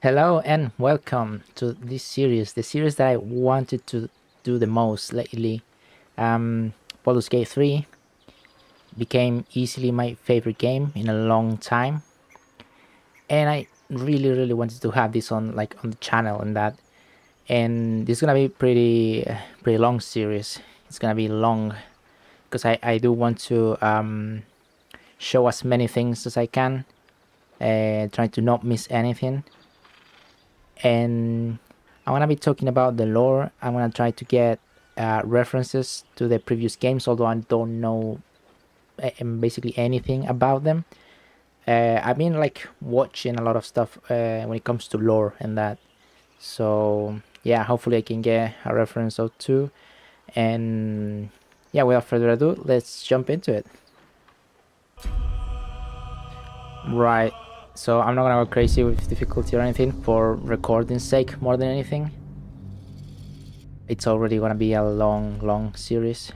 Hello and welcome to this series, the series that I wanted to do the most lately. Um, Baldur's Gate 3 became easily my favorite game in a long time, and I really, really wanted to have this on like on the channel and that. And this is gonna be pretty, pretty long series. It's gonna be long because I I do want to um, show as many things as I can, uh, trying to not miss anything and I'm gonna be talking about the lore. I'm gonna try to get uh, references to the previous games, although I don't know uh, basically anything about them. Uh, I've been like watching a lot of stuff uh, when it comes to lore and that. So yeah, hopefully I can get a reference or two. And yeah, without further ado, let's jump into it. Right, so I'm not gonna go crazy with difficulty or anything for recording sake more than anything. It's already gonna be a long, long series.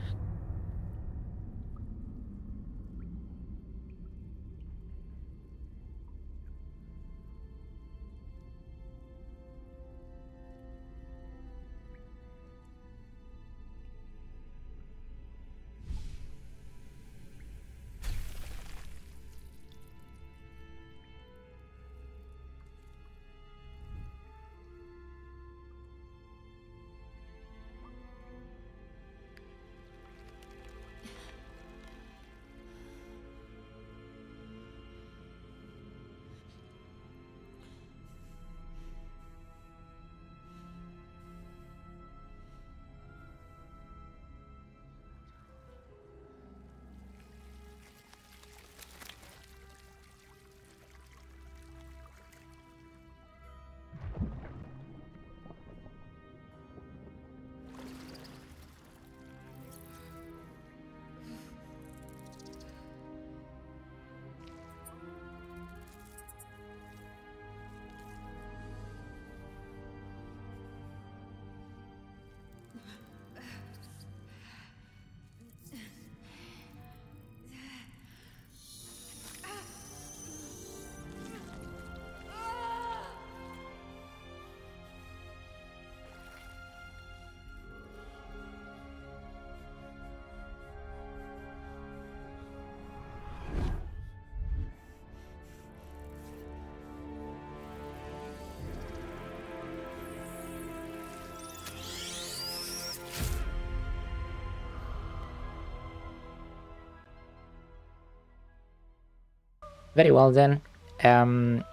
Very well then. Um,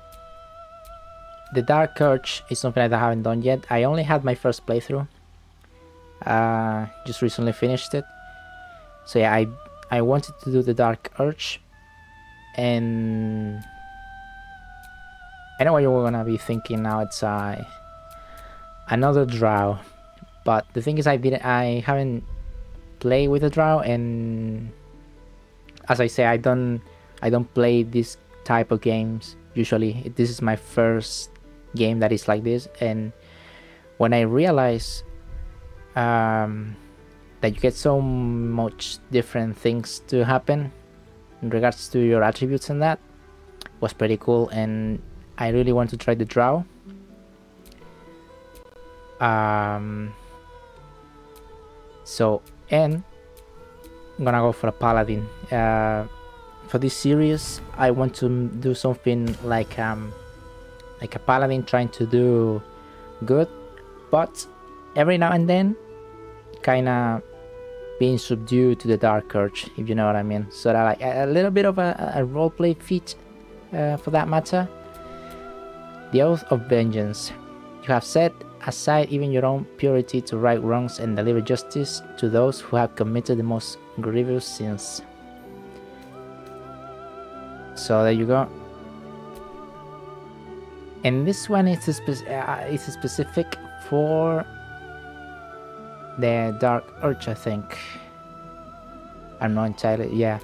the Dark Urge is something that I haven't done yet. I only had my first playthrough. Uh, just recently finished it. So yeah, I I wanted to do the Dark Urge, and I know what you're gonna be thinking now. It's uh, another drow, but the thing is, I didn't. I haven't played with a drow, and as I say, I don't I don't play this type of games usually. This is my first game that is like this, and when I realize um, that you get so much different things to happen in regards to your attributes and that was pretty cool and I really want to try the Drow. Um, so and I'm gonna go for a paladin. Uh, for this series I want to do something like um like a paladin trying to do good but every now and then kinda being subdued to the dark urge if you know what I mean. So that like a, little bit of a, a roleplay feat uh, for that matter. The oath of vengeance. You have set aside even your own purity to right wrongs and deliver justice to those who have committed the most grievous sins so there you go. And this one is uh, specific for the Dark Urge, I think. I'm not entirely, yeah.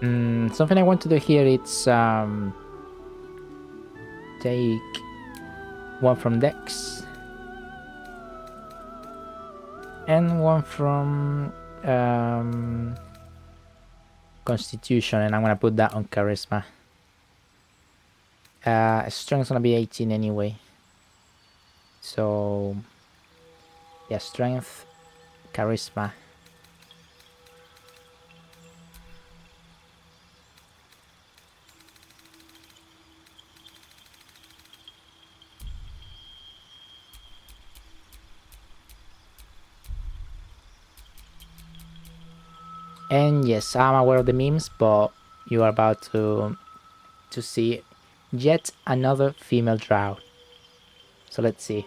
Mm, something I want to do here, it's um, take one from Dex. and one from um, Constitution, and I'm gonna put that on Charisma. Uh, strength's gonna be 18 anyway. So, yeah, strength, charisma. Yes, I'm aware of the memes, but you are about to to see yet another female drow. So let's see.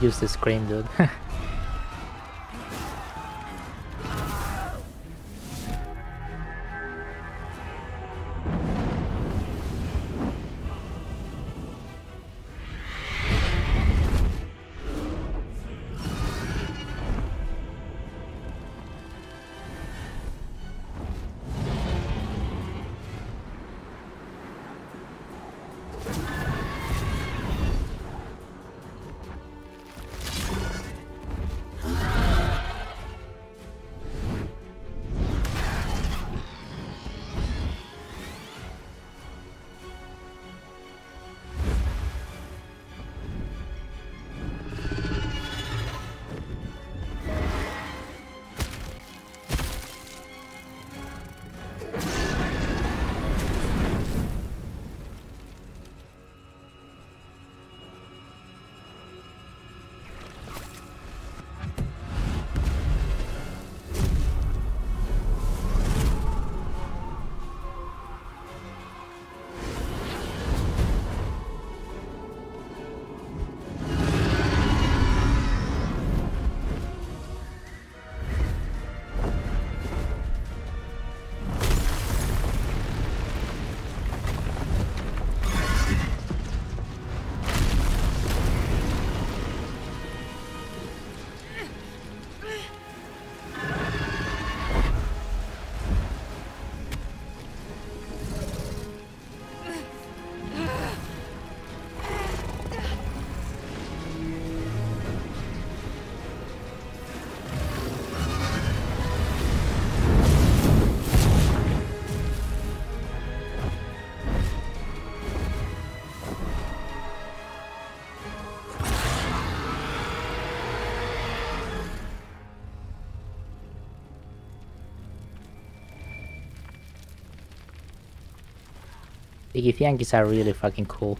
Use the scream, dude. The Githyankis are really fucking cool.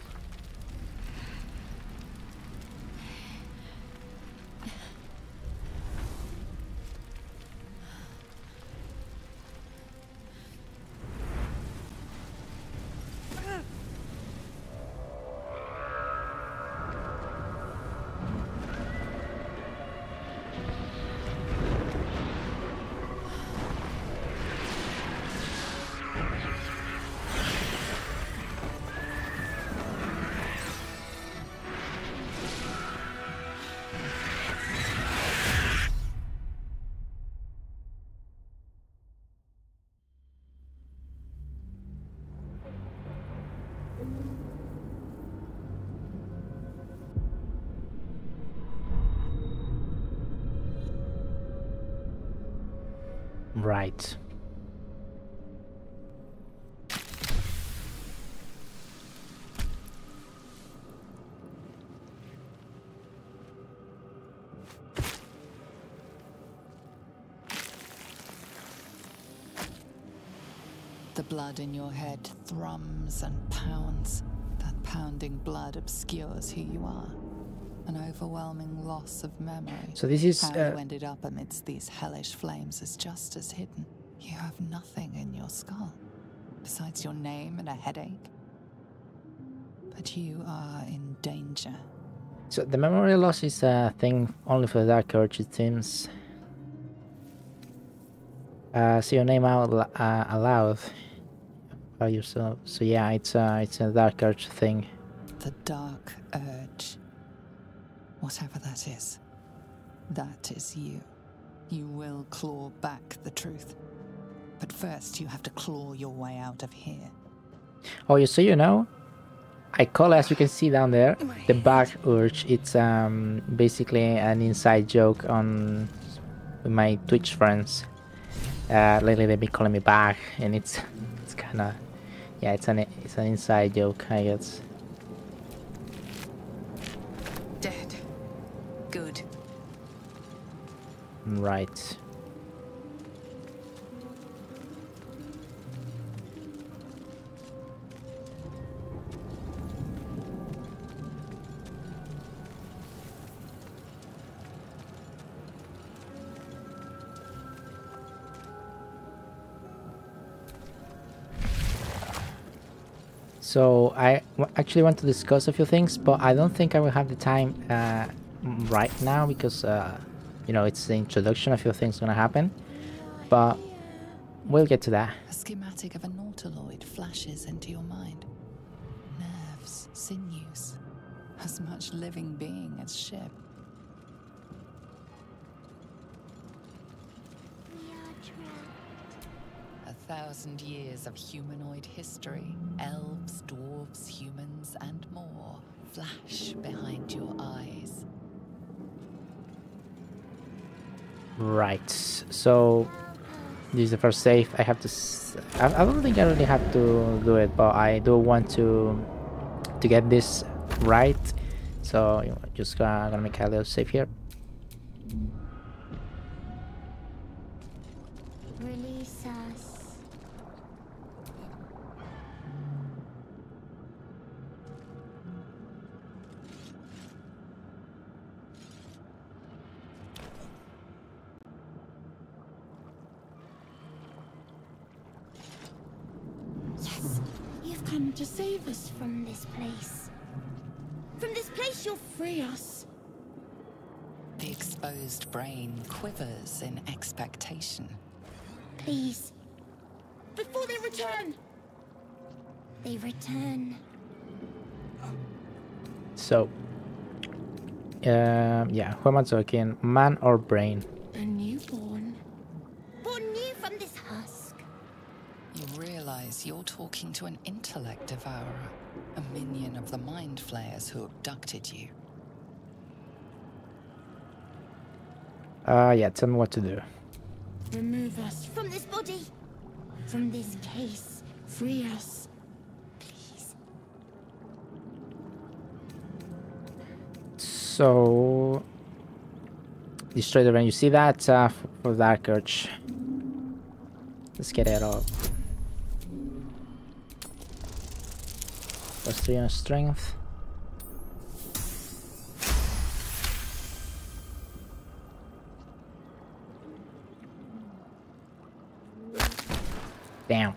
Right. The blood in your head thrums and pounds. That pounding blood obscures who you are. An overwhelming loss of memory. So this is How uh, you ended up amidst these hellish flames is just as hidden. You have nothing in your skull, besides your name and a headache. But you are in danger. so the memory loss is a thing only for the Dark Urge it seems. Uh, see your name out uh, aloud by yourself. So yeah, it's a it's a Dark Urge thing. The dark urge. Whatever that is, that is you. You will claw back the truth. But first, you have to claw your way out of here. Oh, you so you know, I call as you can see down there the back Urge. It's um basically an inside joke on with my Twitch friends. Uh, lately they've been calling me back, and it's it's kind of yeah, it's an it's an inside joke, I guess. Right. So I actually want to discuss a few things, but I don't think I will have the time uh, right now because uh, you know it's the introduction. A few things gonna happen, but we'll get to that. A schematic of a nautiloid flashes into your mind. Nerves, sinews, as much living being as ship. A thousand years of humanoid history, elves, dwarves, humans, and more flash behind your eyes. Right. So this is the first save. I have to. I don't think I really have to do it, but I do want to to get this right. So you know, just gonna, gonna make a little save here. Release us. Yes, you've come to save us from this place. From this place, you'll free us. The exposed brain quivers in expectation. Please. Before they return. They return. So, um, yeah, who am I talking? Man or brain? A newborn. Born new from this husk. You realize you're talking to an intellect devourer, a minion of the mind flayers who abducted you. Uh, yeah, tell me what to do. Remove us from this body. From this case. Free us. Please. So, destroy the brain. You see that uh, for Dark Urge. Let's get it up. On strength. Damn.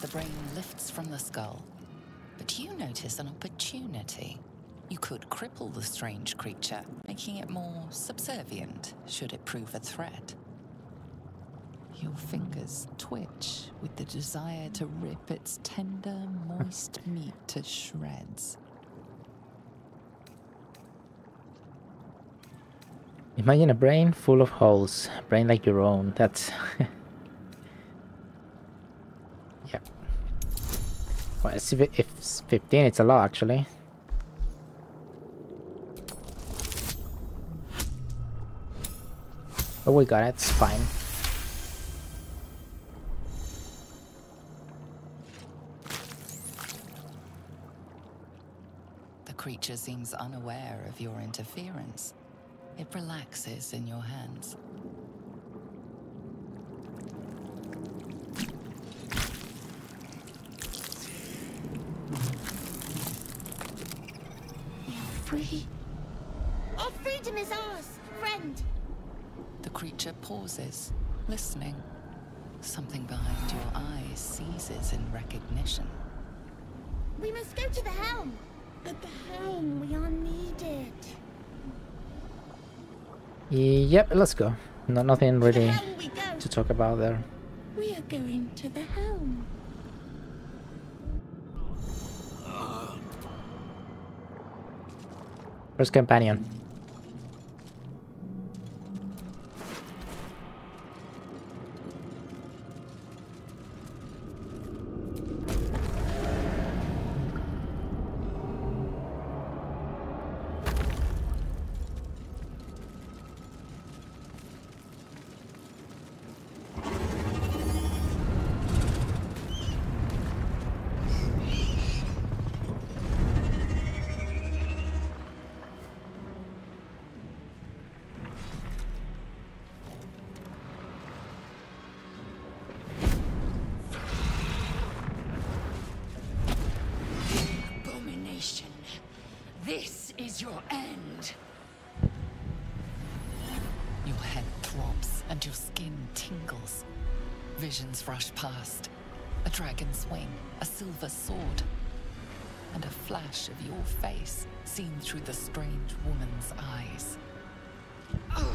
The brain lifts from the skull, but you notice an opportunity. You could cripple the strange creature, making it more subservient should it prove a threat. Your fingers twitch with the desire to rip its tender, moist meat to shreds. Imagine a brain full of holes. Brain like your own. That's. yeah. Well, it's, if it's 15, it's a lot actually. Oh but we got it, it's fine. The creature seems unaware of your interference. It relaxes in your hands. Pauses, listening. Something behind your eyes seizes in recognition. We must go to the helm. At the helm, we are needed. Yep, let's go. No, nothing really helm we go. to talk about there. We are going to the helm. First companion. Your end. Your head throbs and your skin tingles. Visions rush past. A dragon's wing, a silver sword, and a flash of your face seen through the strange woman's eyes. Ah!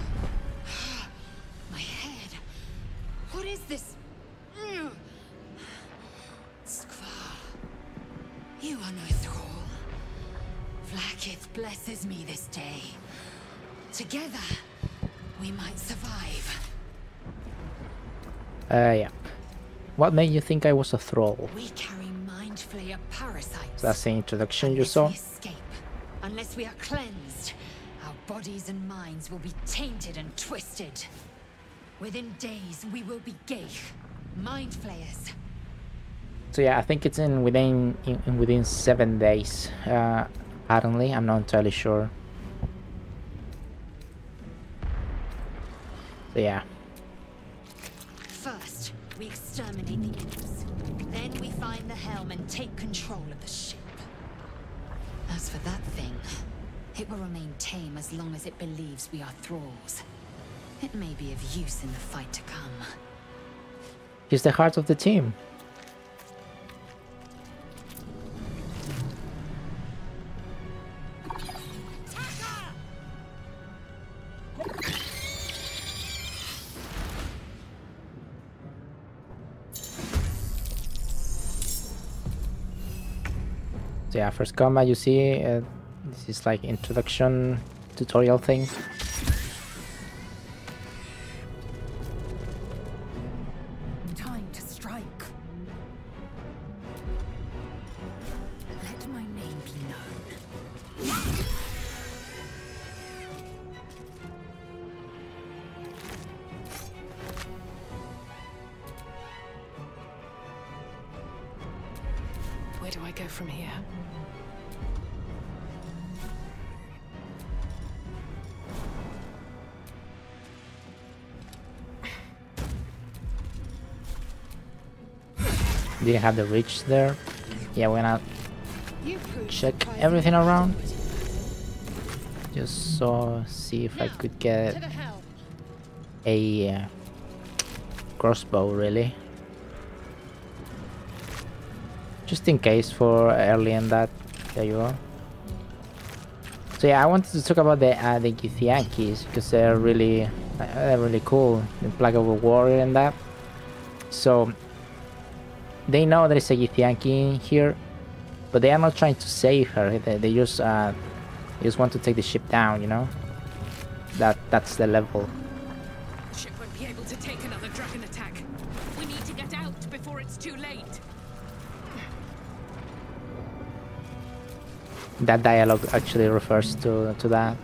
Together, we might survive. Uh, yeah. What made you think I was a thrall? We carry mind flayer parasites. That's the introduction you saw. escape, unless we are cleansed, our bodies and minds will be tainted and twisted. Within days, we will be ghaik, mind flayers. So yeah, I think it's in within in, in within seven days. Uh, apparently, I'm not entirely sure. So yeah, First, we exterminate the imps. Then we find the helm and take control of the ship. As for that thing, it will remain tame as long as it believes we are thralls. It may be of use in the fight to come. he's the heart of the team. Yeah, first combat you see, uh, this is like introduction tutorial thing. Do I go from here? Do you have the reach there? Yeah, we're gonna check everything around. Just so see if I could get a uh, crossbow really. Just in case for early in that. There you are. So yeah, I wanted to talk about the uh, the Githyanki because they're really uh, they're really cool. The Plague of a Warrior and that. So they know there is a Githyanki here, but they are not trying to save her. They, they just uh, they just want to take the ship down. You know. That that's the level. The ship won't be able to take another dragon attack. We need to get out before it's too late. that dialogue actually refers to, to that.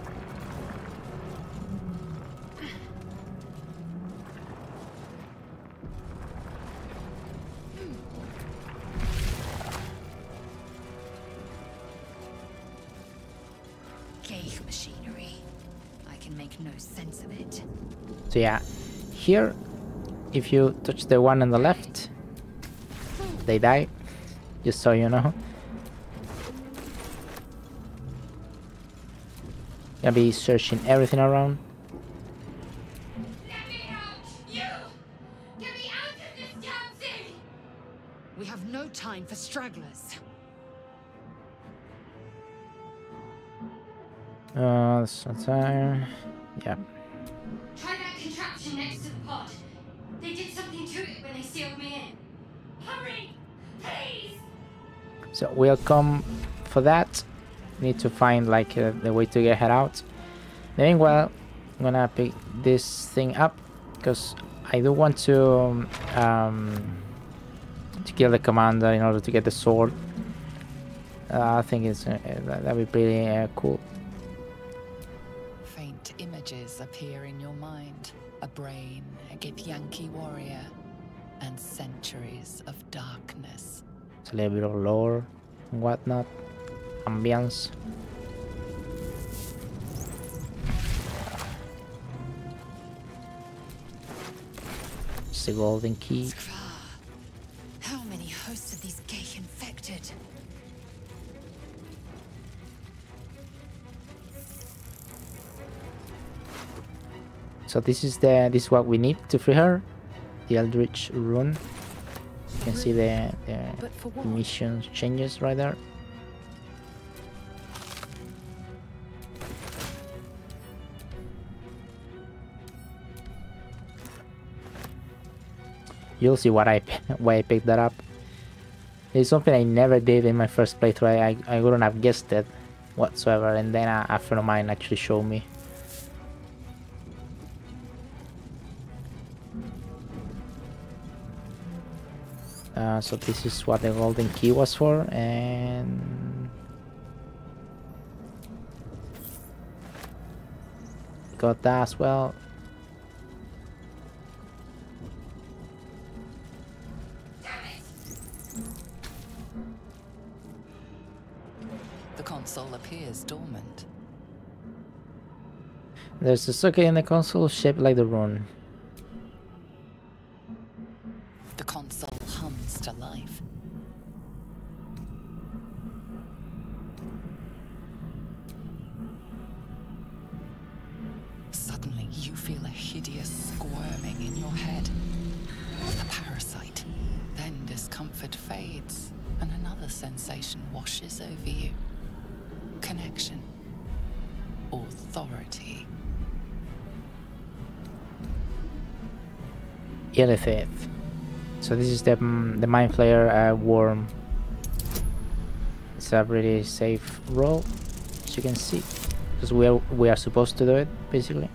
So yeah, here, if you touch the one on the left, they die, just so you know. Gonna be searching everything around. Let me out! You! Get me out of this damn thing! We have no time for stragglers. Uh, so time. Yeah. Try that contraption next to the pod. They did something to it when they sealed me in. Hurry! Please! So we'll come for that. Need to find like uh, the way to get her out. Meanwhile, I'm gonna pick this thing up because I do want to um, to kill the commander in order to get the sword. Uh, I think it's uh, that- that'd be pretty uh, cool. Faint images appear in your mind. A brain, a Githyanki warrior, and centuries of darkness. It's a little bit of lore and whatnot, ambience. It's the golden key. How many hosts of these gay infected? So this is the this is what we need to free her. The Eldritch rune. You can see the, the mission changes right there. You'll see what I why I picked that up. It's something I never did in my first playthrough. I, I, wouldn't have guessed it whatsoever, and then a, a friend of mine actually showed me. Uh, so this is what the golden key was for, and got that as well. Console appears dormant. There's a socket in the console shaped like the rune. The console hums to life. Suddenly, you feel a hideous squirming in your head. A parasite. Then discomfort fades, and another sensation washes over you. Connection. Authority. Illithid. So this is the mm, the mind flayer uh, worm. It's a pretty safe roll, as you can see, because we are we are supposed to do it basically.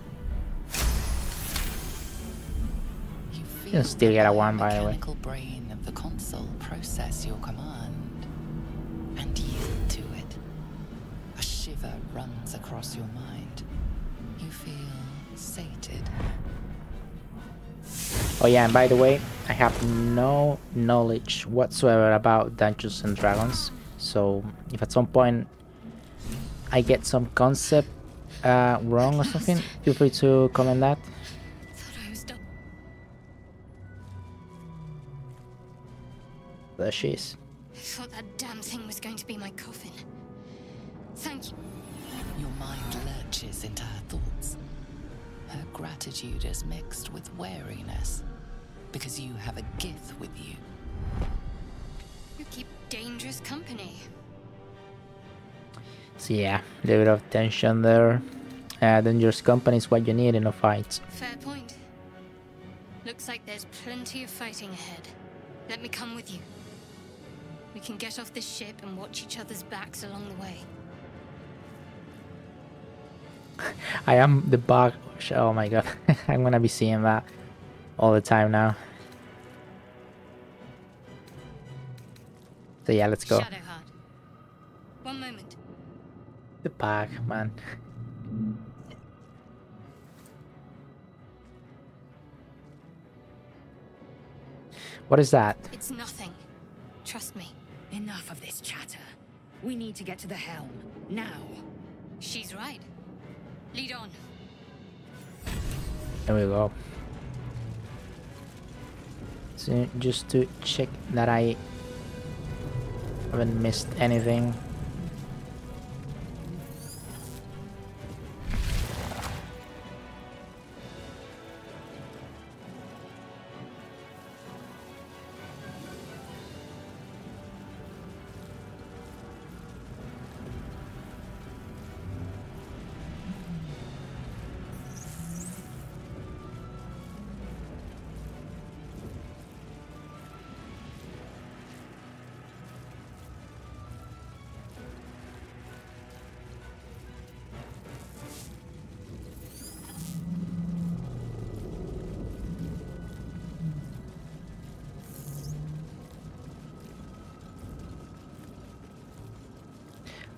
You feel can still get a one, by the way. brain of the console process your command Runs across your mind. You feel sated. Oh yeah, and by the way, I have no knowledge whatsoever about Dungeons and Dragons. So if at some point I get some concept uh, wrong or something, feel free to comment that. Thought I was done. There she is. I thought that damn thing was going to be my coffin. Thank you. Lurches into her thoughts. Her gratitude is mixed with wariness because you have a gith with you. You keep dangerous company. So yeah, a little bit of tension there. Uh, dangerous company is what you need in a fight. Fair point. Looks like there's plenty of fighting ahead. Let me come with you. We can get off this ship and watch each other's backs along the way. I am the bug. Oh my god, I'm gonna be seeing that all the time now. So yeah, let's go. One moment. The bug, man. What is that? It's nothing. Trust me. Enough of this chatter. We need to get to the helm. Now. She's right. Lead on. There we go. So just to check that I haven't missed anything.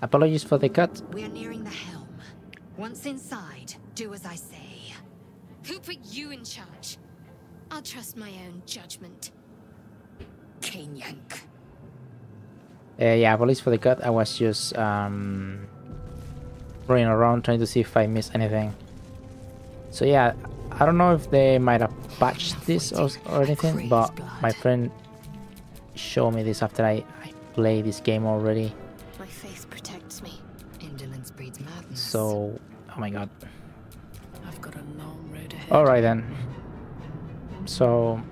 Apologies for the cut. We are nearing the helm. Once inside, do as I say. Who put you in charge? I'll trust my own judgment. Chain yank. Uh, yeah, apologies for the cut. I was just um, running around trying to see if I missed anything. So yeah, I don't know if they might have patched this or, or anything, but my friend showed me this after I, I played this game already. So, oh my god. I've got a long road ahead. Alright then. So,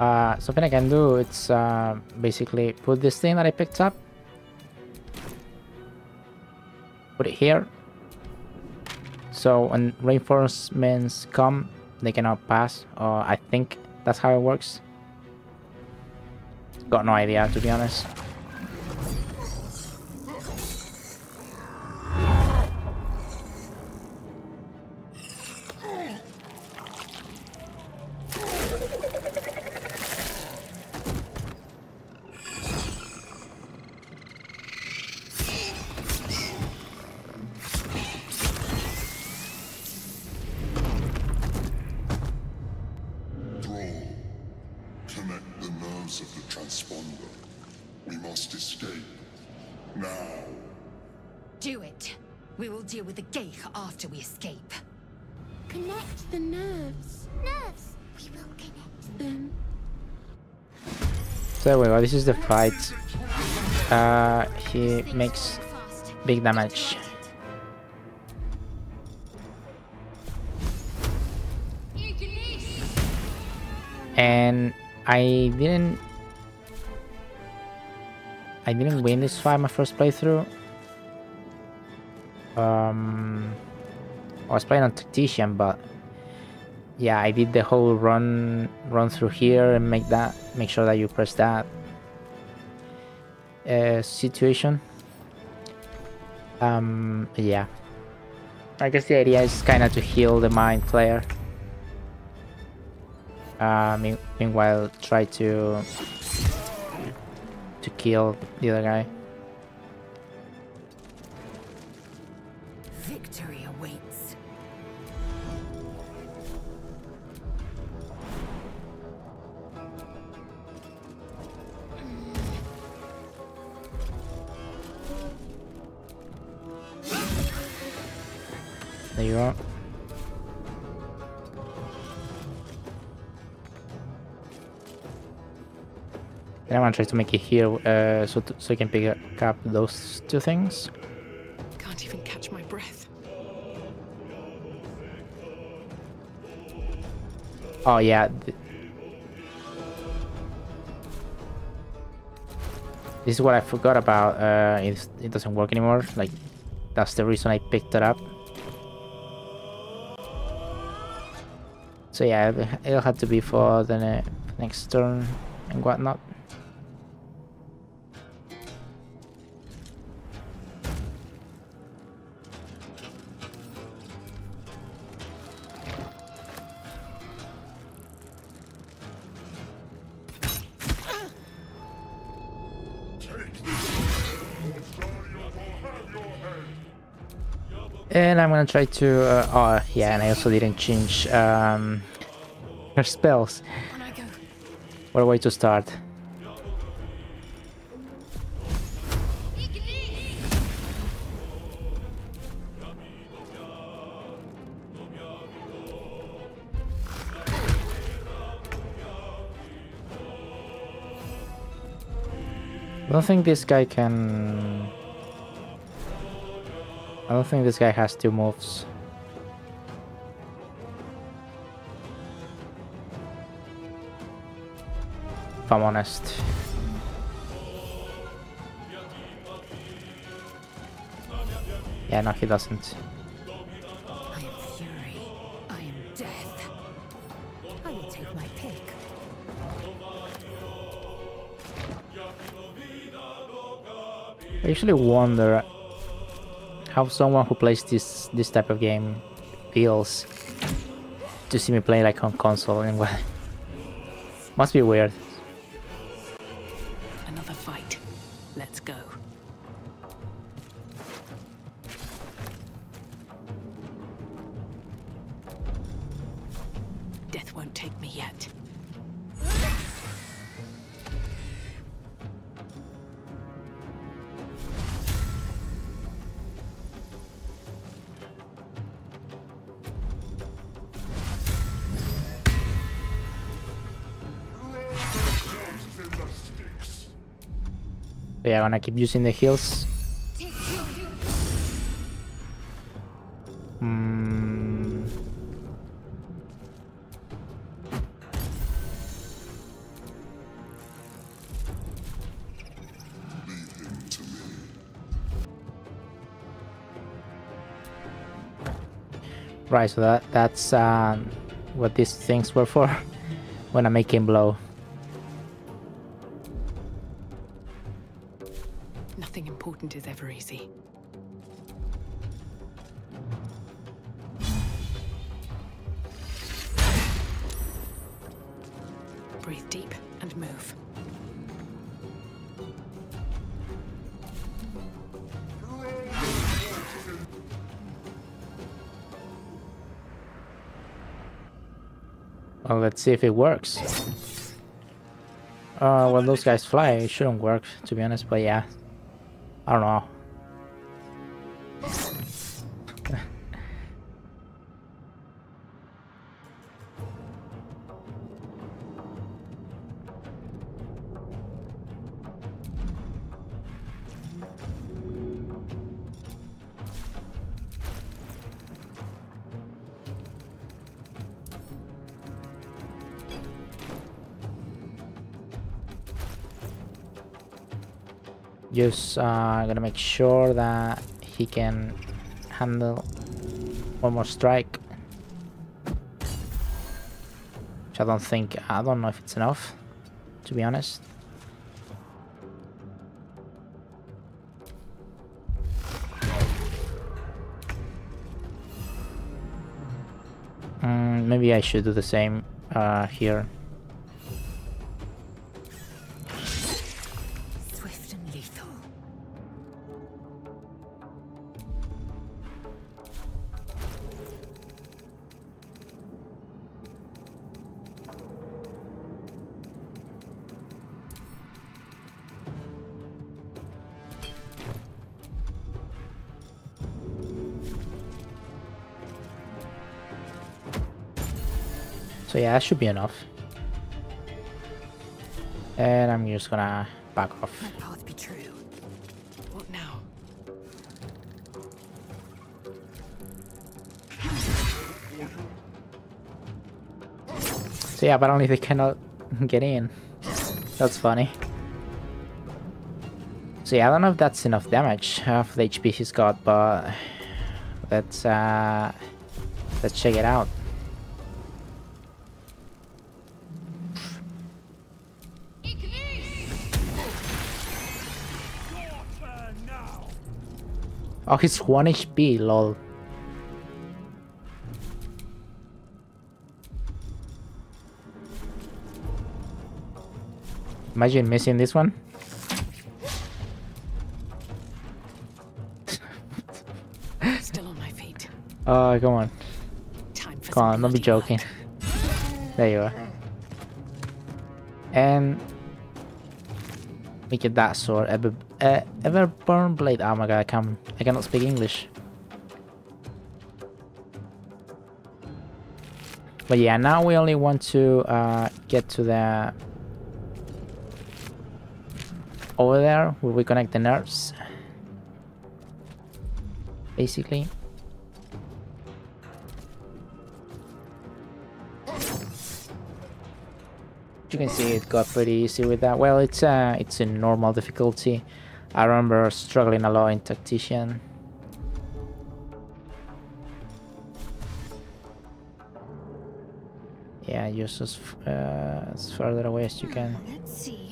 uh, something I can do, it's uh, basically put this thing that I picked up, put it here. So when reinforcements come, they cannot pass, or I think that's how it works. Got no idea, to be honest. This is the fight. Uh, he makes big damage. And I didn't I didn't win this fight my first playthrough. Um I was playing on Tactician but yeah I did the whole run run through here and make that make sure that you press that uh, situation. Um yeah. I guess the idea is kinda to heal the mind flayer. Uh, meanwhile, try to to kill the other guy. Try to make it here, uh, so so I can pick up those two things. Can't even catch my breath. Oh yeah. This is what I forgot about. Uh, it's, it doesn't work anymore. Like, that's the reason I picked it up. So yeah, it'll- it'll have to be for the ne next turn and whatnot. gonna try to... Uh, oh, yeah, and I also didn't change um, her spells. What a way to start. I don't think this guy can I don't think this guy has two moves. If I'm honest. Yeah, no, he doesn't. I am fury. I am death. I will take my pick. I usually wonder how someone who plays this this type of game feels to see me play like on console and what must be weird. Gonna keep using the heals. Hmm. Right, so that that's um, what these things were for when I make him blow. Is ever easy. Breathe deep and move. Well, let's see if it works. Uh, when those guys fly, it shouldn't work, to be honest, but yeah. I don't know. Just uh, gonna make sure that he can handle one more strike. Which I don't think, I don't know if it's enough, to be honest. Mm, maybe I should do the same uh, here. That should be enough. And I'm just gonna back off. That path be true. What now? So yeah, apparently they cannot get in. That's funny. So yeah, I don't know if that's enough damage of the HP he's got, but let's uh let's check it out. Oh, he's 1 HP, lol. Imagine missing this one. Still on my feet. Oh, come on. Time for Come on, don't be joking. There you are. And we get that sword. Ever, uh, Everburn blade. Oh my god, I can I cannot speak English. But yeah, now we only want to uh, get to the over there where we connect the nerves. Basically. You can see it got pretty easy with that. Well, it's uh, it's a normal difficulty. I remember struggling a lot in Tactician. Yeah, just as, uh, as further away as you can. Let's see.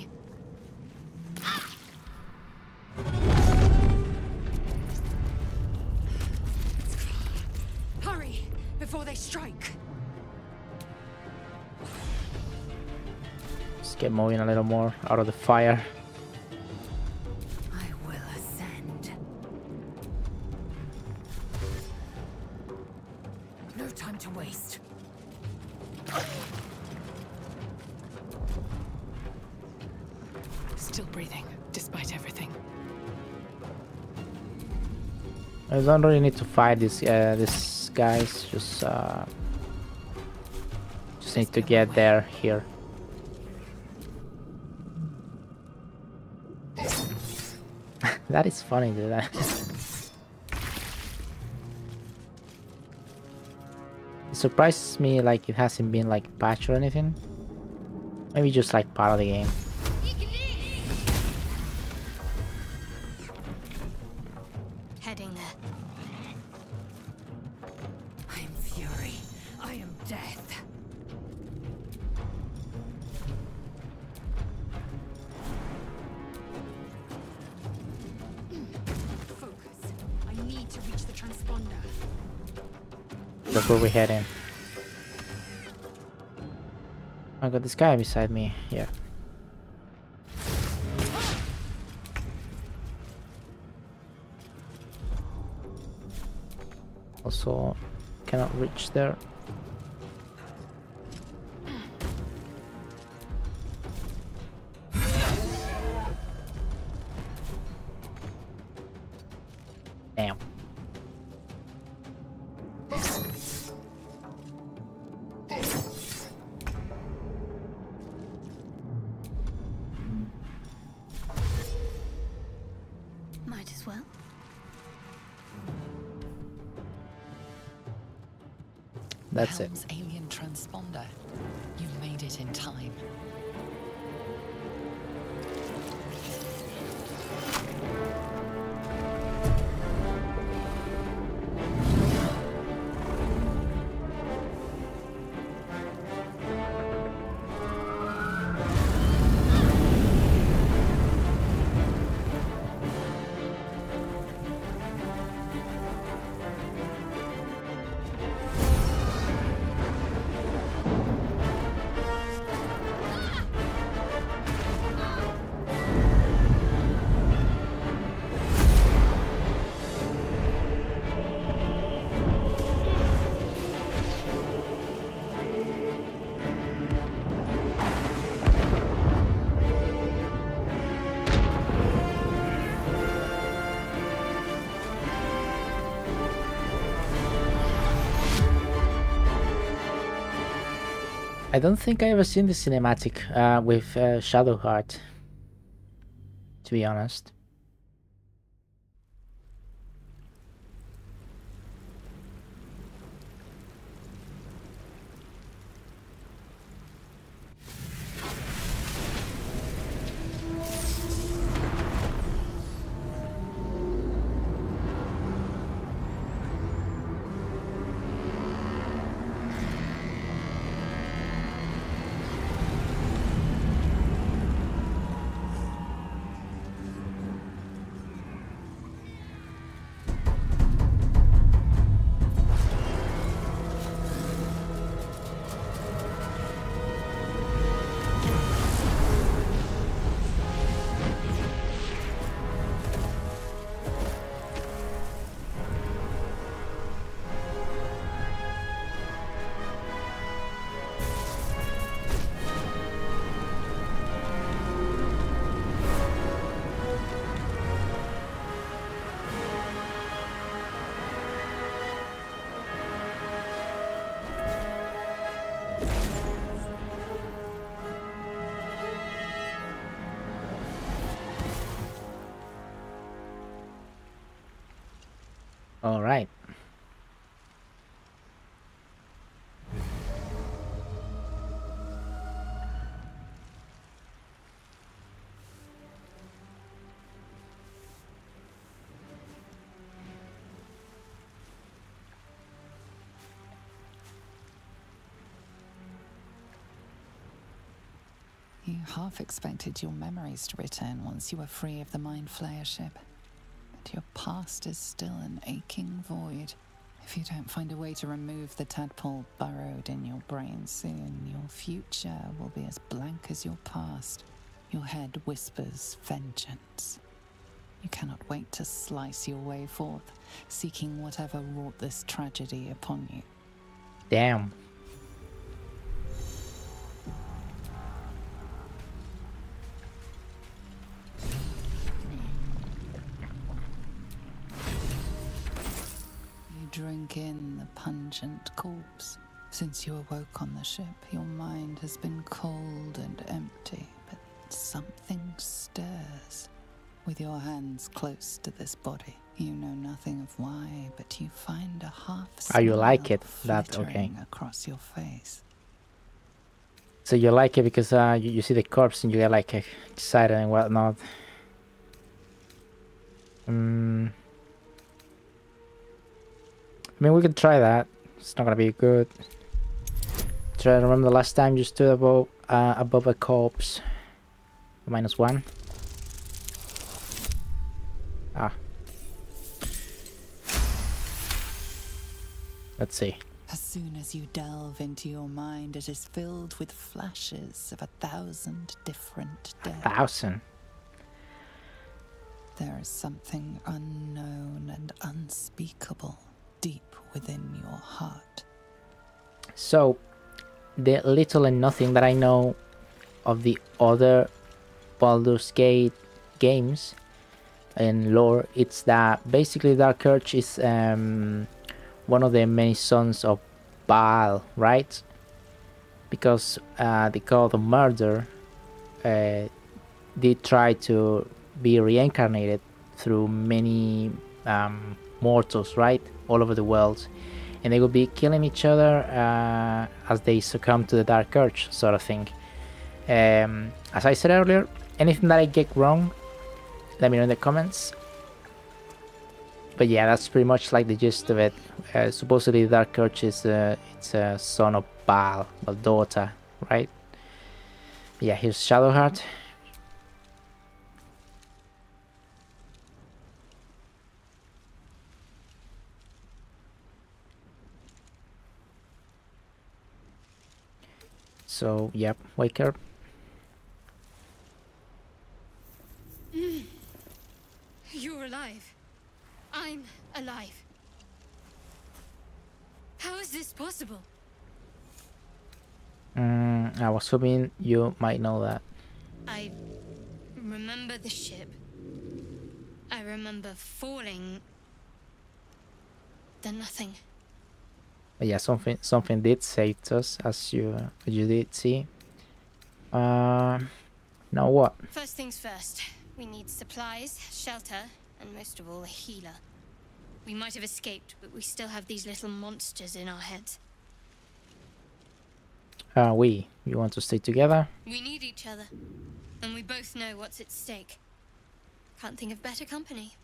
Get moving a little more out of the fire. I will ascend. No time to waste. Still breathing, despite everything. I don't really need to fight these uh, these guys. Just uh, just need to get there here. That is funny, dude. it surprises me like it hasn't been like patched or anything. Maybe just like part of the game. We're heading. I got this guy beside me. Yeah. Also, cannot reach there. Damn. That's it. Helm's alien transponder. You made it in time. I don't think I ever seen the cinematic uh, with uh, Shadowheart. To be honest. All right. You half expected your memories to return once you were free of the Mind Flayer ship. Your past is still an aching void. If you don't find a way to remove the tadpole burrowed in your brain soon, your future will be as blank as your past. Your head whispers vengeance. You cannot wait to slice your way forth, seeking whatever wrought this tragedy upon you. Damn. Ship, your mind has been cold and empty, but something stirs. With your hands close to this body, you know nothing of why, but you find a half Ah, you like it. That's okay. across your face. So you like it because uh, you, you see the corpse and you get like excited and whatnot. Mm. I mean, we could try that. It's not gonna be good. Try to remember the last time you stood above uh, above a corpse. Minus one. Ah. Let's see. As soon as you delve into your mind, it is filled with flashes of a thousand different dead. Thousand. There is something unknown and unspeakable deep within your heart. So, the little and nothing that I know of the other Baldur's Gate games and lore, it's that basically Dark Urge is um, one of the many sons of Bhaal, right? Because uh, the god of murder uh, did try to be reincarnated through many um, mortals, right? All over the world and they will be killing each other uh, as they succumb to the dark urge sort of thing. Um, as i said earlier anything that i get wrong let me know in the comments. But yeah that's pretty much like the gist of it. Uh, supposedly the dark urge is uh, it's a son of Bhaal daughter right? Yeah here's shadowheart So, yep, wake up. You're alive. I'm alive. How is this possible? Mm, I was hoping you might know that. I remember the ship. I remember falling. Then nothing. But yeah, something something did save us, as you you did see. Uh, now what? First things first. We need supplies, shelter, and most of all, a healer. We might have escaped, but we still have these little monsters in our heads. Uh, we. You want to stay together? We need each other, and we both know what's at stake. Can't think of better company.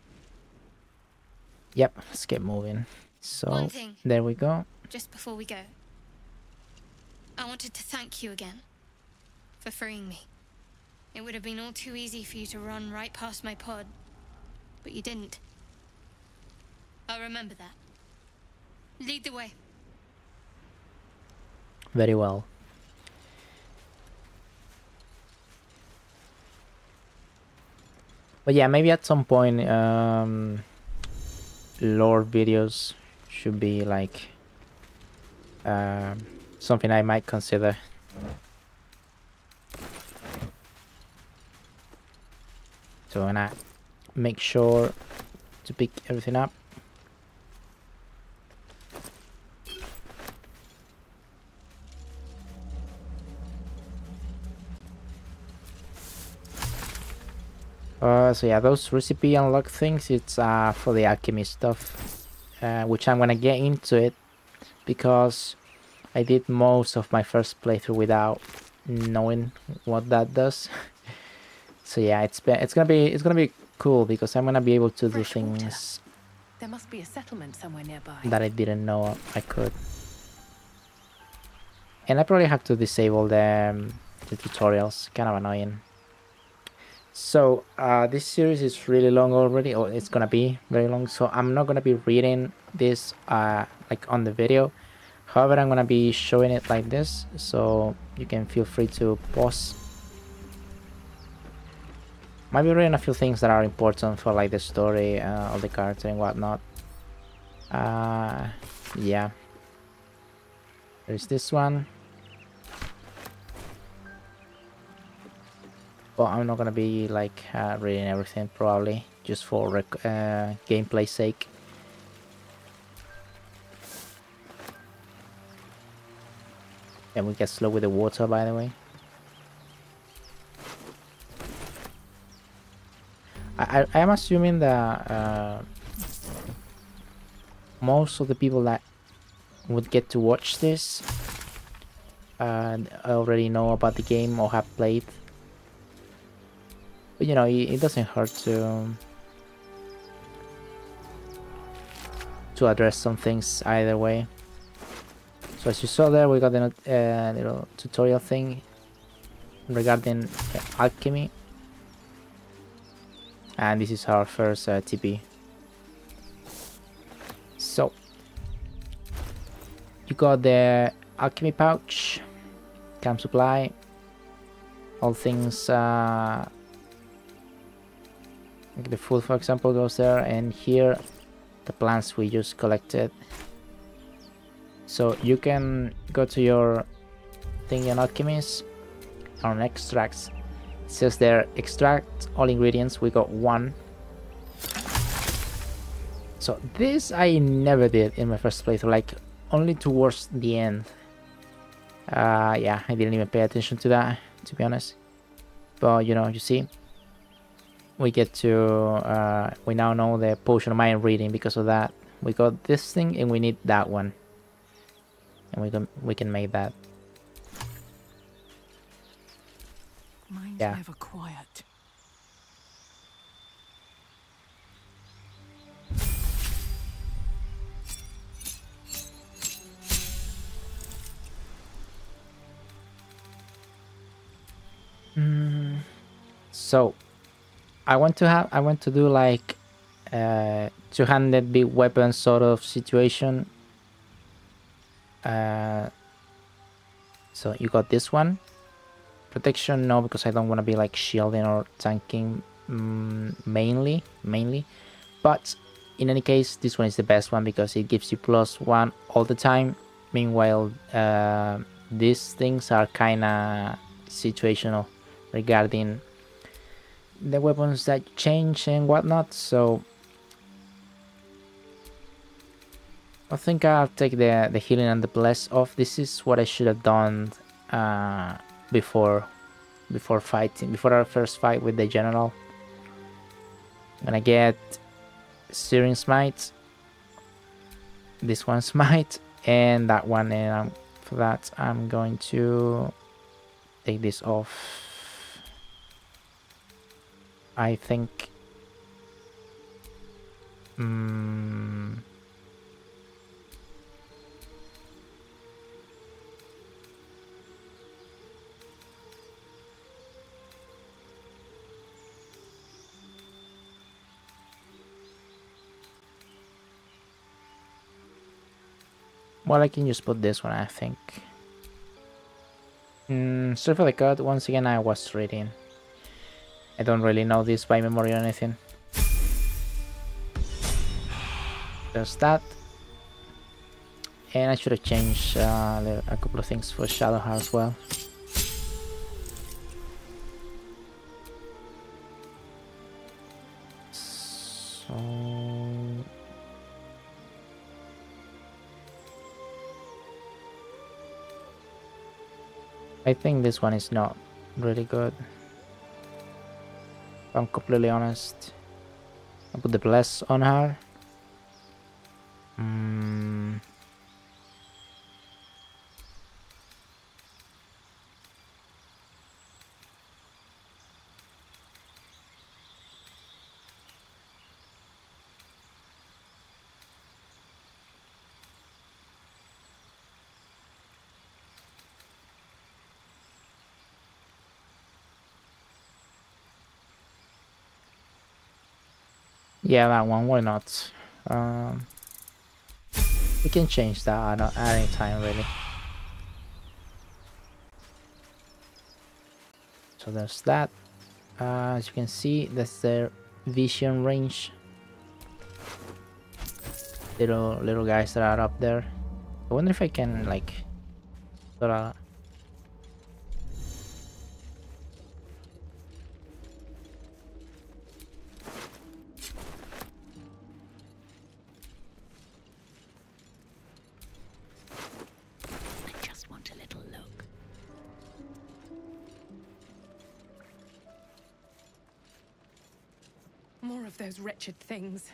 Yep. Let's get moving. So there we go. Just before we go, I wanted to thank you again for freeing me. It would have been all too easy for you to run right past my pod, but you didn't. I'll remember that. Lead the way. Very well. But yeah, maybe at some point, um, lore videos should be like um, something I might consider. So I'm gonna make sure to pick everything up. Uh, so yeah, those recipe unlock things, it's uh, for the alchemy stuff. Uh, which I'm gonna get into it because I did most of my first playthrough without knowing what that does. so yeah, it's been, it's gonna be it's gonna be cool because I'm gonna be able to do Fresh water. things There must be a settlement somewhere nearby. that I didn't know I could. And I probably have to disable the, um, the tutorials, kind of annoying. So, uh, this series is really long already, or it's gonna be very long, so I'm not gonna be reading this uh, like on the video. However, I'm gonna be showing it like this, so you can feel free to pause. Might be reading a few things that are important for like the story uh, of the character and whatnot. Uh, yeah. There's this one. But I'm not gonna be like uh, reading everything probably just for uh, gameplay sake. And we get slow with the water by the way. I, I, I am assuming that uh, most of the people that would get to watch this uh, already know about the game or have played. But you know, it, it doesn't hurt to to address some things either way. So as you saw there, we got a uh, little tutorial thing regarding uh, alchemy. And this is our first uh, TP. So, you got the alchemy pouch, camp supply, all things, uh, like the food for example goes there, and here the plants we just collected. So you can go to your thing in alchemist on extracts. It says there extract all ingredients. We got one so this I never did in my first playthrough, like only towards the end. Uh, yeah, I didn't even pay attention to that, to be honest. But you know, you see, we get to, uh, we now know the potion of mind reading because of that. We got this thing and we need that one. And we can, we can make that. Mine's Yeah. never quiet. So, I want to have, I want to do like uh, two-handed big weapon sort of situation. Uh, so you got this one. Protection, no, because I don't want to be like shielding or tanking mm, mainly, mainly. But in any case, this one is the best one because it gives you plus one all the time. Meanwhile, uh, these things are kind of situational regarding the weapons that change and whatnot. So I think I'll take the the healing and the bless off. This is what I should have done uh, before before fighting before our first fight with the general. I'm gonna get Searing Smite, this one Smite, and that one. And um, for that, I'm going to take this off. I think. Mm, well, I can just put this one, I think. Mm, sorry for the cut. Once again, I was reading. I don't really know this by memory or anything. There's that. And I should have changed uh, a couple of things for Shadowheart as well. So... I think this one is not really good. If I'm completely honest. I put the bless on her. Mm. Yeah, that one, why not? Um, we can change that at, any time, really. So there's that. Uh, as you can see, that's the vision range. Little little guys that are up there. I wonder if I can like sort of wretched things.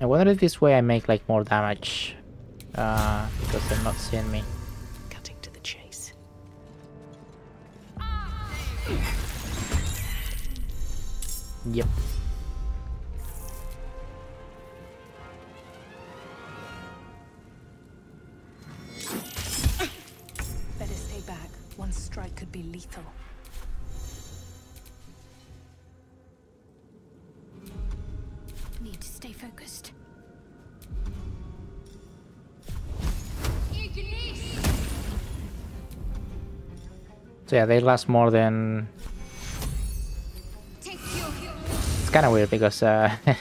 I wonder if this way I make like more damage. Uh, because they're not seeing me. Cutting to the chase. Yep. So yeah, they last more than. It's kind of weird because uh,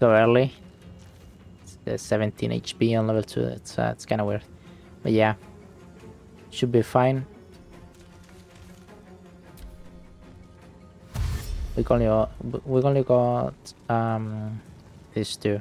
so early. Uh, 17 HP on level two. It's uh, it's kind of weird, but yeah, should be fine. We only got, we only got um these two.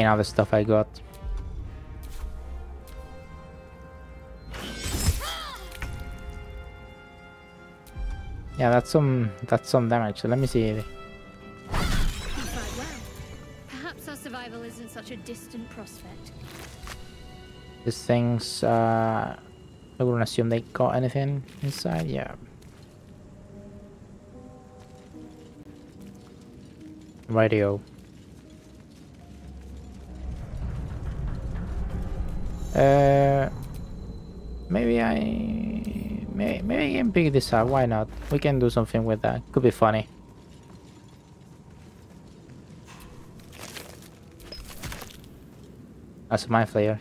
Checking out the stuff I got. Yeah, that's some that's some damage. So let me see. Well. Perhaps our survival isn't such a distant prospect. These things. Uh, I wouldn't assume they got anything inside. Yeah. Radio. Uh, maybe I, may, maybe I can pick this up. Why not? We can do something with that. Could be funny. That's my player.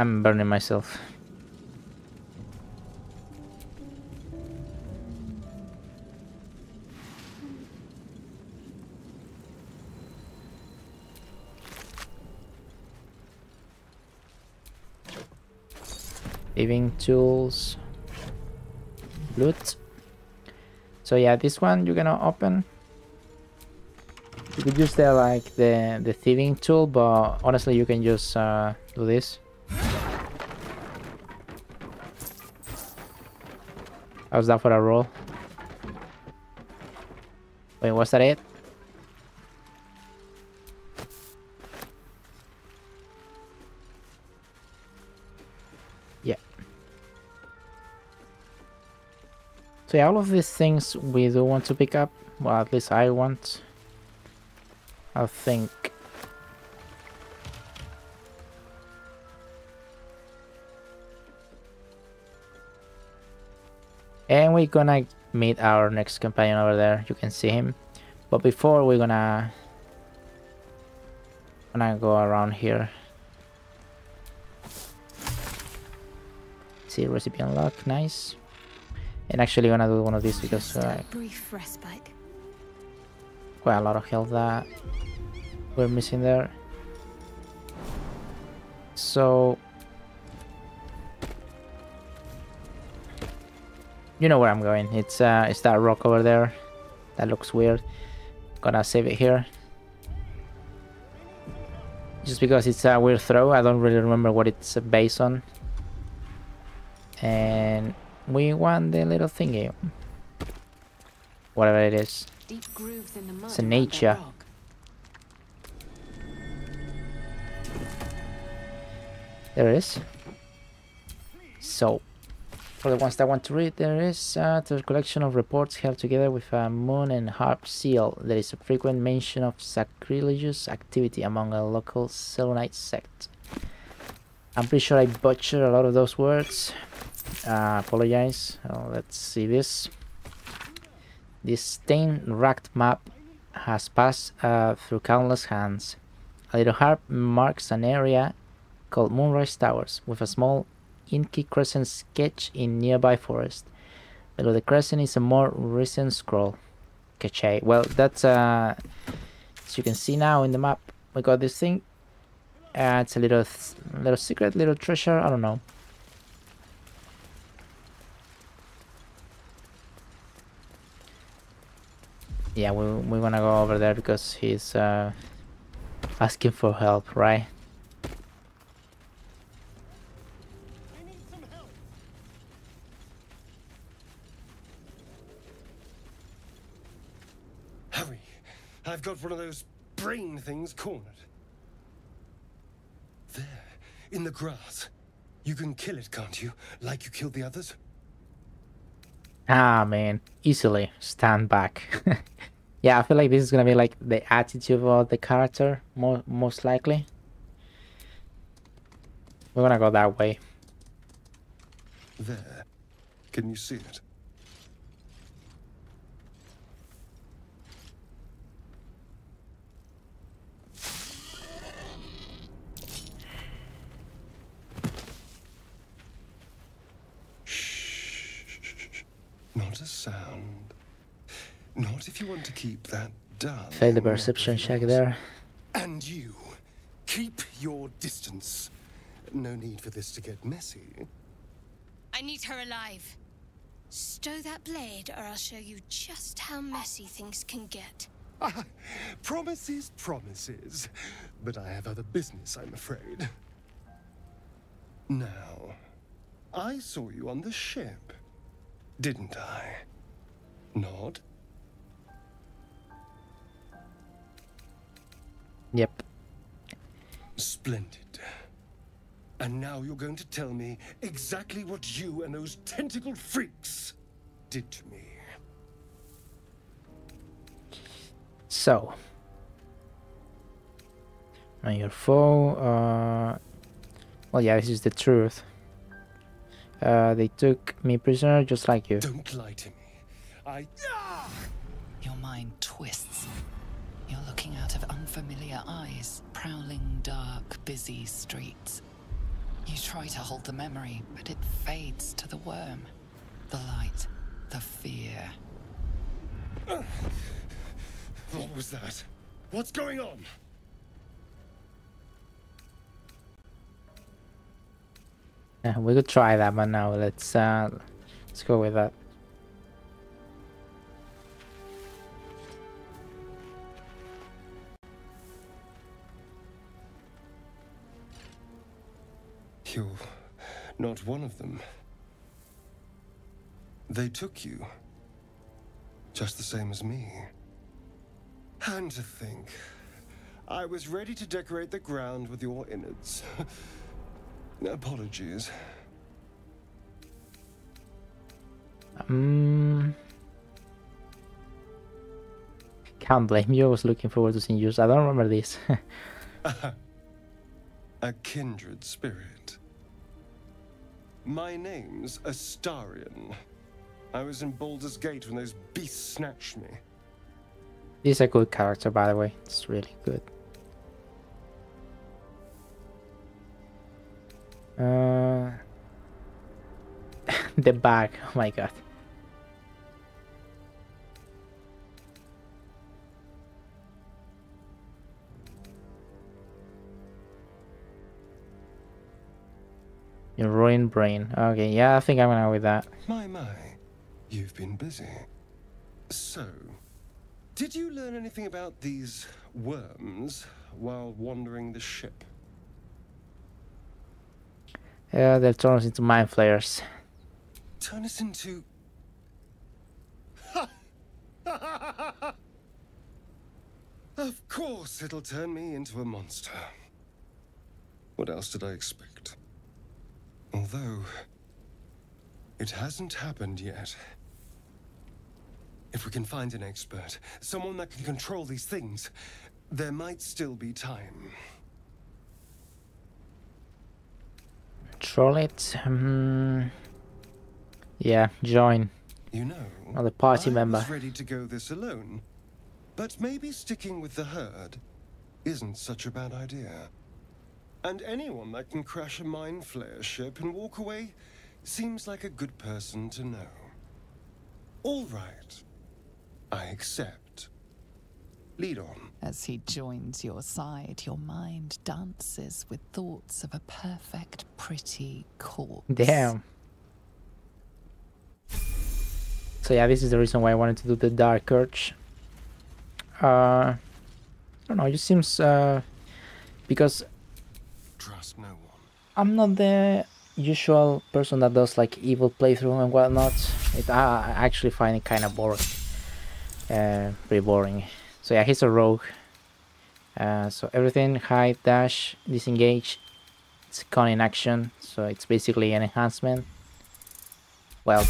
I'm burning myself. Living tools. Loot. So yeah, this one you're gonna open. You could use the like the the thieving tool, but honestly you can just uh, do this. How's that for that roll? Wait, was that it? Yeah. So yeah, all of these things we do want to pick up. Well, at least I want. I think. And we're gonna meet our next companion over there. You can see him. But before we're gonna gonna go around here. See recipe unlock, nice. And actually gonna do one of these because uh, brief respite. quite a lot of health that we're missing there. So you know where I'm going. It's uh it's that rock over there. That looks weird. Gonna save it here. Just because it's a weird throw, I don't really remember what it's based on. And we want the little thingy. Whatever it is. Deep grooves in the mud It's a nature. There it is. So, for the ones that want to read, there is a collection of reports held together with a moon and harp seal. There is a frequent mention of sacrilegious activity among a local Selunite sect. I'm pretty sure I butchered a lot of those words. Uh, apologize. Uh, let's see this. This stain-racked map has passed uh, through countless hands. A little harp marks an area called Moonrise Towers, with a small inky crescent sketch in nearby forest. Below the crescent is a more recent scroll. Cache. Well, that's uh, as you can see now in the map, we got this thing. Uh, it's a little, little secret, little treasure. I don't know. Yeah, we we wanna go over there because he's uh, asking for help, right? Hurry! I've got one of those brain things cornered. There, in the grass. You can kill it, can't you? Like you killed the others? Ah man, easily stand back. yeah, I feel like this is gonna be like the attitude of the character, more most likely. We're gonna go that way. There. Can you see it? Not a sound. Not if you want to keep that dull. Fail the perception check there. And you, keep your distance. No need for this to get messy. I need her alive. Stow that blade, or I'll show you just how messy things can get. Ah, promises, promises. But I have other business, I'm afraid. Now, I saw you on the ship, didn't I? Nod? Yep. Splendid. And now you're going to tell me exactly what you and those tentacled freaks did to me. So. On your foe, uh well yeah, this is the truth. Uh they took me prisoner just like you. Don't lie to me. I. Your mind twists. You're looking out of unfamiliar eyes, prowling dark, busy streets. You try to hold the memory, but it fades to the worm. The light, the fear. What was that? What's going on? Yeah, we could try that but now let's uh let's go with that. You're not one of them. They took you. Just the same as me. And to think, I was ready to decorate the ground with your innards. Apologies. Um, can't blame you. I was looking forward to seeing you. I don't remember this. A kindred spirit. My name's Astarion. I was in Baldur's Gate when those beasts snatched me. He's a good character, by the way. It's really good. Uh, the bag. Oh my god. Your ruined brain. Okay, yeah, I think I'm gonna go with that. My, my. You've been busy. So, did you learn anything about these worms while wandering the ship? Yeah, they'll turn us into mind flayers. Turn us into. of course, it'll turn me into a monster. What else did I expect? Although, it hasn't happened yet. If we can find an expert, someone that can control these things, there might still be time. Troll it. Um, yeah, join. You know, Another party I member. was ready to go this alone, but maybe sticking with the herd isn't such a bad idea. And anyone that can crash a mind flayer ship and walk away seems like a good person to know. All right, I accept. Lead on. As he joins your side, your mind dances with thoughts of a perfect, pretty corpse. Damn. So yeah, this is the reason why I wanted to do the Dark Urge. Uh, I don't know, it just seems uh, because Trust no one. I'm not the usual person that does like evil playthrough and whatnot. It, I I actually find it kind of boring. Uh, pretty boring. So yeah, he's a rogue. Uh, so everything, hide, dash, disengage. It's Cunning Action, so it's basically an enhancement. Well,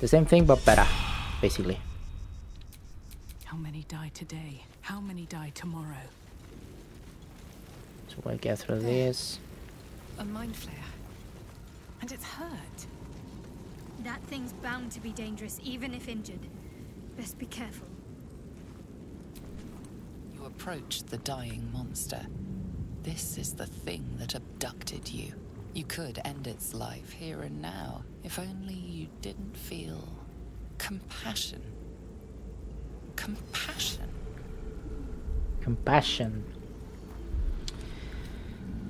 the same thing but better, basically. How many die today? How many die tomorrow? So we'll get through this. A mind flayer. And it's hurt. That thing's bound to be dangerous, even if injured. Best be careful. Approach the dying monster. This is the thing that abducted you. You could end its life here and now, if only you didn't feel compassion. Compassion. compassion.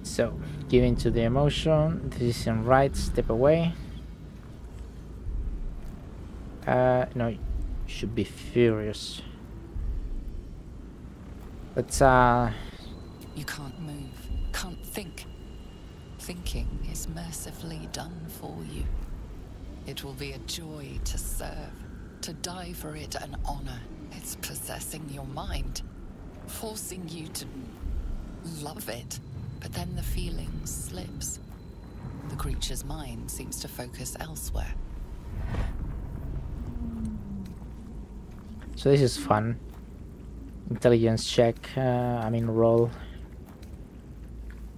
So, give in to the emotion, This isn't right, step away. Uh, no, should be furious. Let's, uh, You can't move, can't think. Thinking is mercifully done for you. It will be a joy to serve, to die for it an honor. It's possessing your mind, forcing you to love it. But then the feeling slips. The creature's mind seems to focus elsewhere. so this is fun. Intelligence check, uh, I mean roll.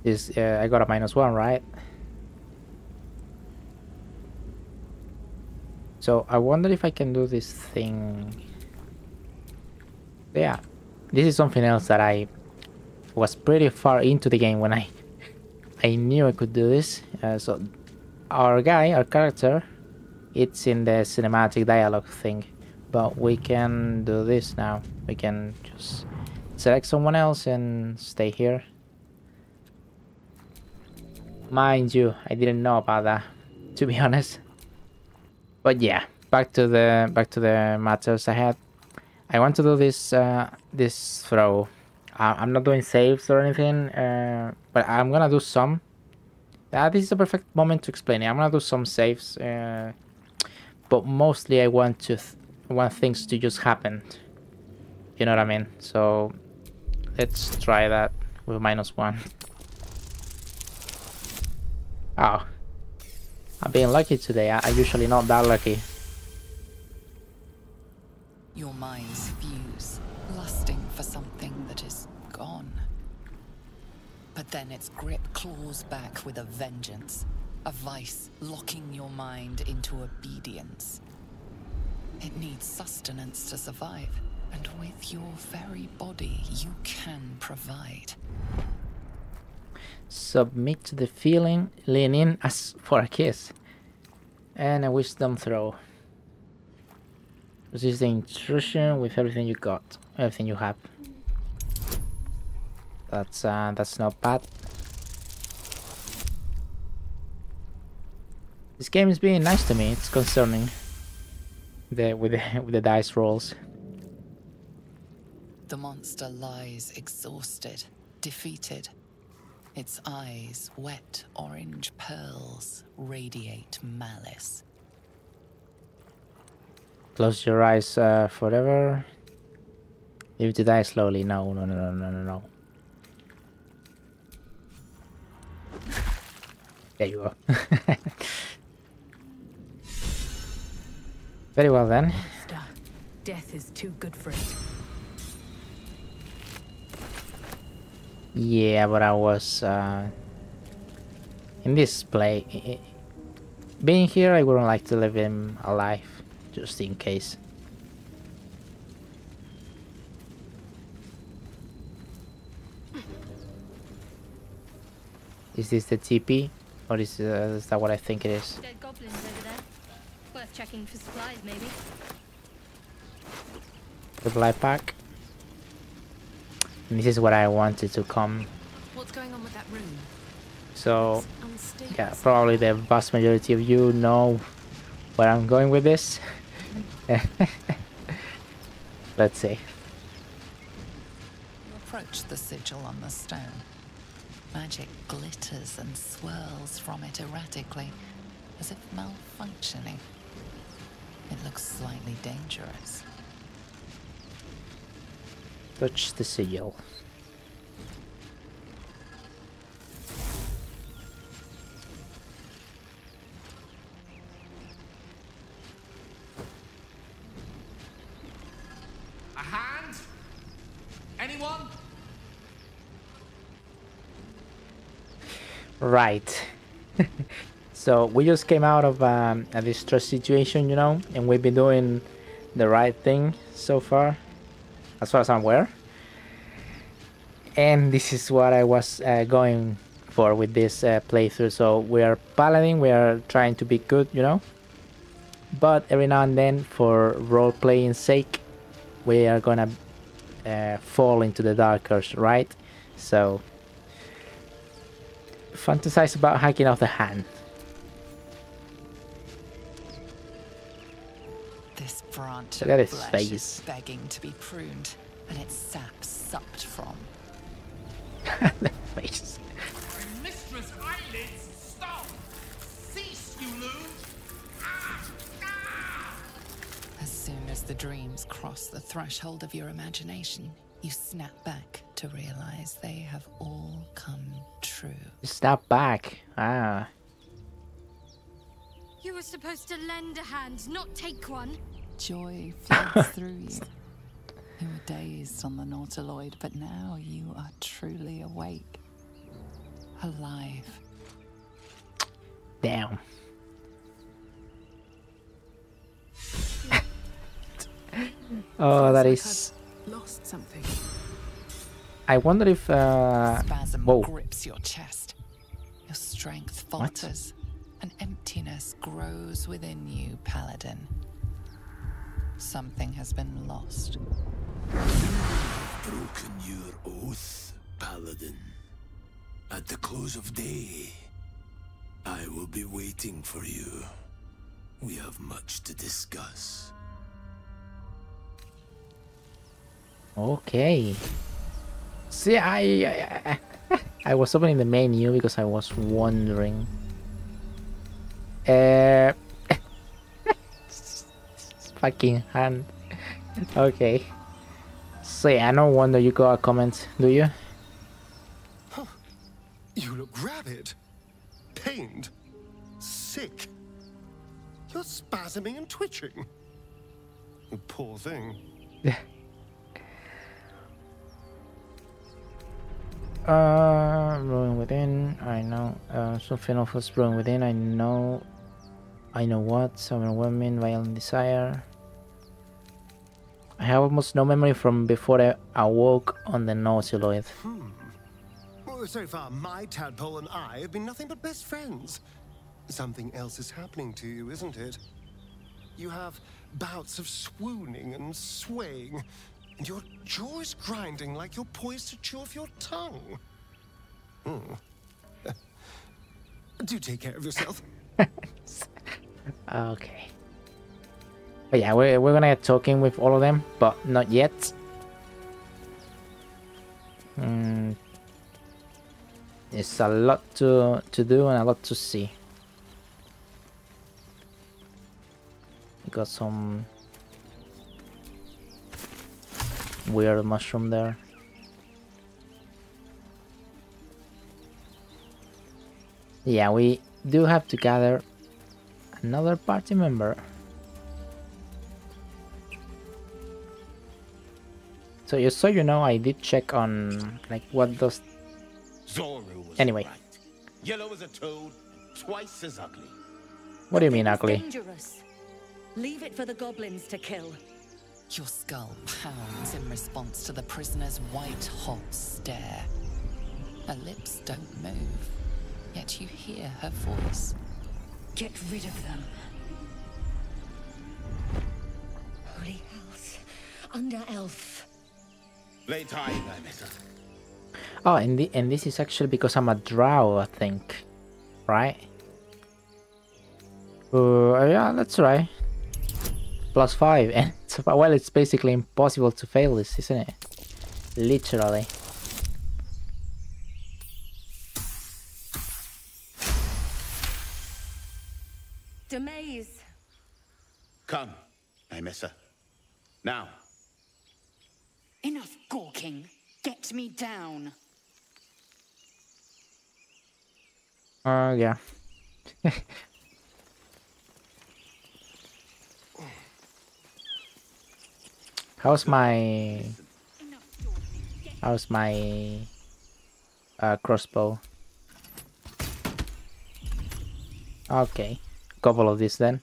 Is, uh, I got a minus one, right? So I wonder if I can do this thing. Yeah, this is something else that I was pretty far into the game when I I knew I could do this. Uh, so our guy, our character, it's in the cinematic dialogue thing, but we can do this now. We can just select someone else and stay here. Mind you, I didn't know about that, to be honest. But yeah, back to the back to the matters ahead. I want to do this uh, this throw. I- I'm not doing saves or anything, uh, but I'm gonna do some. Uh, this is a perfect moment to explain it. I'm gonna do some saves, uh, but mostly I want to th- want things to just happen. You know what I mean? So let's try that with minus one. Oh, I'm being lucky today. I- I'm usually not that lucky. Your minds fuse, lusting for something that is gone. But then its grip claws back with a vengeance, a vice locking your mind into obedience. It needs sustenance to survive, and with your very body, you can provide. Submit to the feeling, lean in as for a kiss. And a wisdom throw. Resist the intrusion with everything you got, everything you have. That's uh, that's not bad. This game is being nice to me. It's concerning. The with the with the dice rolls. The monster lies exhausted, defeated. Its eyes, wet orange pearls, radiate malice. Close your eyes uh, forever. Leave it to die slowly. No, no, no, no, no, no, no. There you go. Very well then. Monster. Death is too good for it. Yeah, but I was uh, in this play. Being here, I wouldn't like to leave him alive, just in case. Is this the TP? Or is, uh, is that what I think it is? Dead goblins over there. Worth checking for supplies, maybe. The pack? And this is what I wanted to come. What's going on with that room? So, yeah, probably the vast majority of you know where I'm going with this. Let's see. You approach the sigil on the stone. Magic glitters and swirls from it erratically, as if malfunctioning. It looks slightly dangerous. Touch the seal. A hand? Anyone? Right. so we just came out of um, a distress situation, you know, and we've been doing the right thing so far, as far as I'm aware. And this is what I was uh, going for with this uh, playthrough. So we are paladin, we are trying to be good, you know. But every now and then, for role playing sake, we are gonna uh, fall into the darkers, right? So fantasize about hacking off the hand. Branch Look at of his flesh face. is begging to be pruned, and its sap sucked from. the face. Mistress eyelids, stop! Cease, you loon! Ah! Ah! As soon as the dreams cross the threshold of your imagination, you snap back to realize they have all come true. Snap back. Ah. You were supposed to lend a hand, not take one. Joy floods through you. You were dazed on the Nautiloid, but now you are truly awake. Alive. Damn. oh, that is. Lost something. I wonder if. Uh, Spasm whoa. grips your chest. Your strength What? falters. An emptiness grows within you, Paladin. Something has been lost. broken your oath, Paladin. At the close of day, I will be waiting for you. We have much to discuss. Okay. See, I, I, I was opening the menu because I was wondering. Uh, fucking hand. Okay. So yeah, no wonder you got a comment, do you? You look rabid, pained, sick. You're spasming and twitching. You poor thing. Uh, brewing within. I know. Uh, something of us brewing within. I know. I know what. Summer women, violent desire. I have almost no memory from before I awoke on the Nautiloid. Hmm. Well, so far, my tadpole and I have been nothing but best friends. Something else is happening to you, isn't it? You have bouts of swooning and swaying, and your jaw is grinding like you're poised to chew off your tongue. Hmm. Do take care of yourself. okay. But yeah, we're, we're gonna get talking with all of them, but not yet. Hmm. There's a lot to, to do and a lot to see. Got some weird mushroom there. Yeah, we do have to gather another party member. So just so you know, I did check on like what does. Zorru was Anyway. right. Yellow as a toad, twice as ugly. What do you mean ugly? dangerous. Leave it for the goblins to kill. Your skull pounds in response to the prisoner's white hot stare. Her lips don't move, yet you hear her voice. Get rid of them. Holy house. Under elf. Oh, and the, and this is actually because I'm a drow, I think, right? Uh, yeah, that's right. Plus five, and it's, well, it's basically impossible to fail this, isn't it? Literally. Demaze. Come, I miss. Now, Enough gawking. Get me down. Uh, yeah. How's my... How's my... Uh, crossbow? Okay. Couple of these then.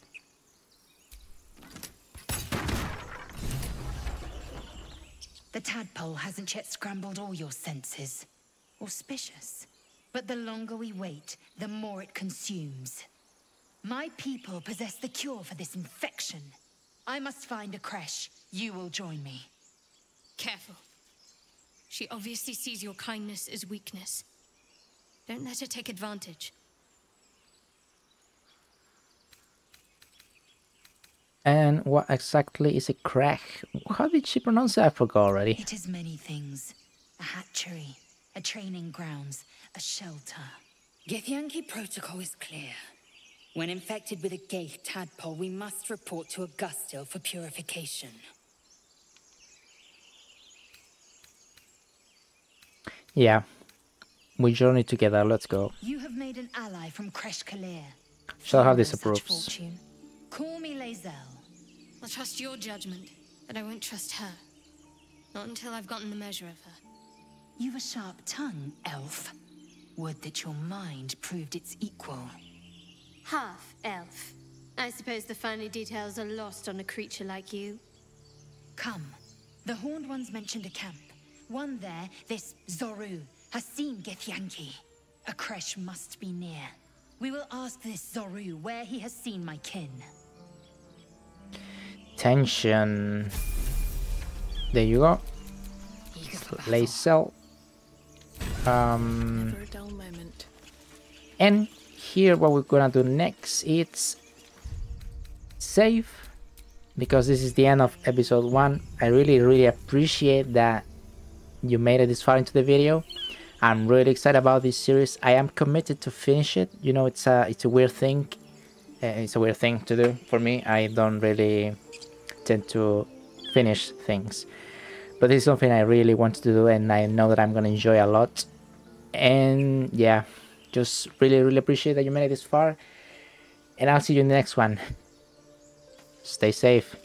Tadpole hasn't yet scrambled all your senses. Auspicious. But the longer we wait, the more it consumes. My people possess the cure for this infection. I must find a creche. You will join me. Careful. She obviously sees your kindness as weakness. Don't let her take advantage. And what exactly is a crack? How did she pronounce it? I forgot already. It is many things. A hatchery, a training grounds, a shelter. Githyanki protocol is clear. When infected with a ghaik tadpole, we must report to Augustil for purification. Yeah. We journey together, let's go. You have made an ally from Creche K'liir. Shall have this such approves. fortune. Call me Lae'zel. I'll trust your judgment, but I won't trust her. Not until I've gotten the measure of her. You've a sharp tongue, elf. Would that your mind proved its equal. Half elf. I suppose the finer details are lost on a creature like you. Come. The Horned Ones mentioned a camp. One there, this Zorru, has seen Githyanki. A creche must be near. We will ask this Zorru where he has seen my kin. Tension. There you go. Um, a dull moment. and here what we're gonna do next is save because this is the end of episode one. I really really appreciate that you made it this far into the video. I'm really excited about this series. I am committed to finish it. You know, it's a it's a weird thing. Uh, it's a weird thing to do for me. I don't really tend to finish things, but this is something I really want to do, and I know that I'm gonna enjoy a lot. And yeah, just really really appreciate that you made it this far, and I'll see you in the next one. Stay safe.